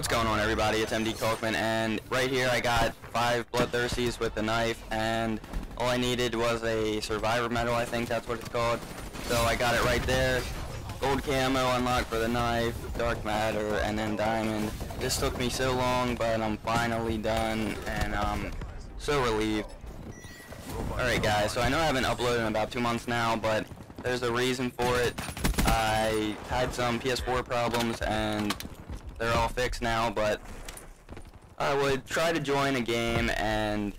what's going on everybody? It's MD Kalkman and right here I got five Bloodthirsties with a knife and all I needed was a survivor medal, I think that's what it's called. So I got it right there. Gold camo unlocked for the knife, dark matter, and then diamond. This took me so long, but I'm finally done and I'm so relieved. Alright guys, so I know I haven't uploaded in about two months now, but there's a reason for it. I had some PS4 problems and they're all fixed now, but I would try to join a game and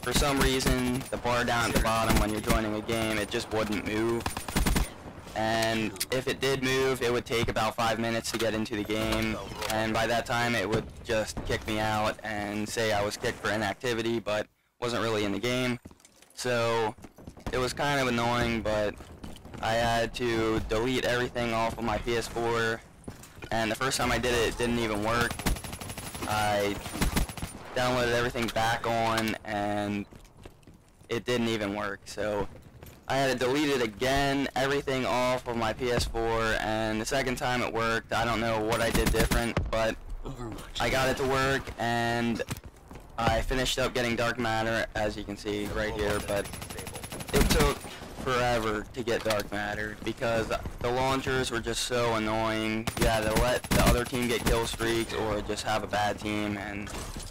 for some reason the bar down at the bottom when you're joining a game it just wouldn't move. And if it did move it would take about five minutes to get into the game. And by that time it would just kick me out and say I was kicked for inactivity but wasn't really in the game. So it was kind of annoying but I had to delete everything off of my PS4 and the first time I did it, it didn't even work. I downloaded everything back on, and it didn't even work. So I had to delete it again, everything off of my PS4, and the second time it worked. I don't know what I did different, but I got it to work, and I finished up getting Dark Matter, as you can see right here, but forever to get dark matter because the launchers were just so annoying. Yeah, they let the other team get kill streaks or just have a bad team and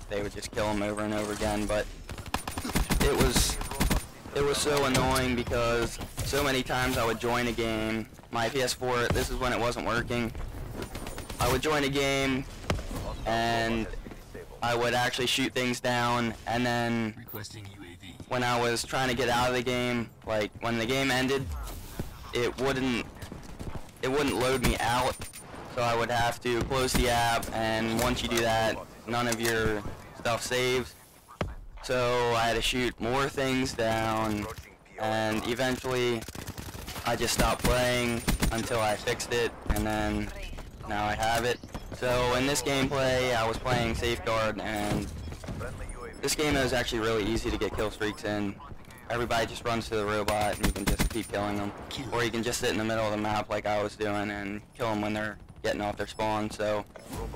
they would just kill them over and over again. But it was it was so annoying because so many times I would join a game. My PS4, this is when it wasn't working. I would join a game and I would actually shoot things down and then requesting when I was trying to get out of the game, like when the game ended, it wouldn't it wouldn't load me out. So I would have to close the app and once you do that, none of your stuff saves. So I had to shoot more things down and eventually I just stopped playing until I fixed it and then now I have it. So in this gameplay I was playing Safeguard and this game is actually really easy to get kill streaks in. Everybody just runs to the robot and you can just keep killing them. Or you can just sit in the middle of the map like I was doing and kill them when they're getting off their spawn. So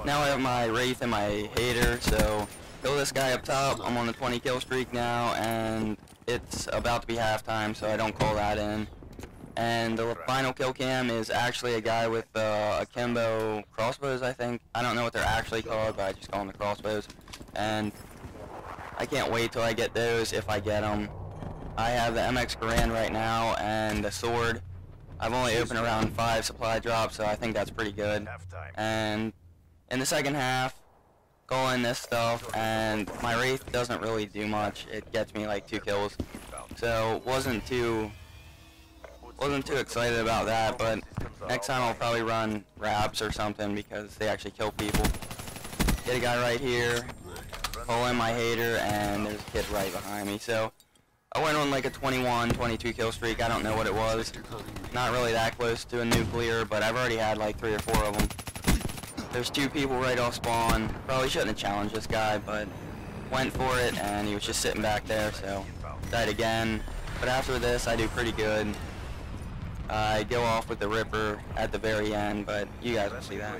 now I have my Wraith and my Hater, so kill this guy up top. I'm on the 20 kill streak now and it's about to be halftime so I don't call that in. And the final kill cam is actually a guy with uh, akimbo crossbows, I think. I don't know what they're actually called, but I just call them the crossbows. And I can't wait till I get those if I get them. I have the MX Garand right now and the sword. I've only opened around five supply drops, so I think that's pretty good. And in the second half, going this stuff, and my Wraith doesn't really do much. It gets me like two kills. So wasn't too wasn't too excited about that, but next time I'll probably run Raps or something because they actually kill people. Get a guy right here, pull in my hater, and there's a kid right behind me. So I went on like a 21, 22 kill streak. I don't know what it was. Not really that close to a nuclear, but I've already had like three or four of them. There's two people right off spawn. Probably shouldn't have challenged this guy, but went for it, and he was just sitting back there, so died again. But after this, I do pretty good. I go off with the Ripper at the very end, but you guys will see that.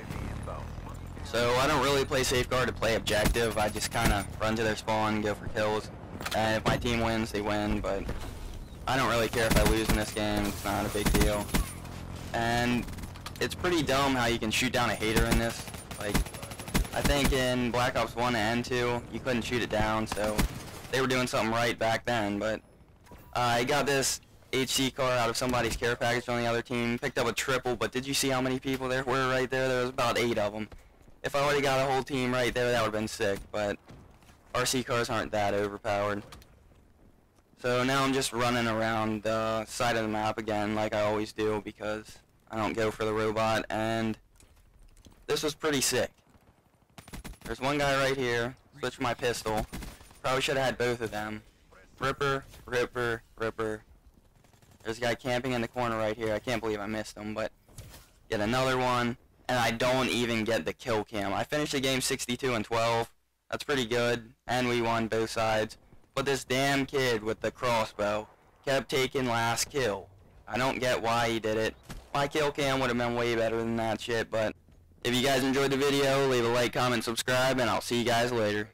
So I don't really play safeguard to play objective. I just kind of run to their spawn, and go for kills. And if my team wins, they win, but I don't really care if I lose in this game. It's not a big deal. And it's pretty dumb how you can shoot down a hater in this. Like, I think in Black Ops 1 and 2, you couldn't shoot it down, so they were doing something right back then, but uh, I got this RC car out of somebody's care package on the other team, picked up a triple, but did you see how many people there were right there? There was about eight of them. If I would've got a whole team right there, that would've been sick, but RC cars aren't that overpowered. So now I'm just running around the side of the map again, like I always do, because I don't go for the robot, and this was pretty sick. There's one guy right here, switch my pistol. Probably should have had both of them. Ripper, Ripper, Ripper. There's a guy camping in the corner right here. I can't believe I missed him, but get another one and I don't even get the kill cam. I finished the game 62 and 12. That's pretty good, and we won both sides. But this damn kid with the crossbow kept taking last kill. I don't get why he did it. My kill cam would have been way better than that shit, but If you guys enjoyed the video, leave a like, comment, subscribe, and I'll see you guys later.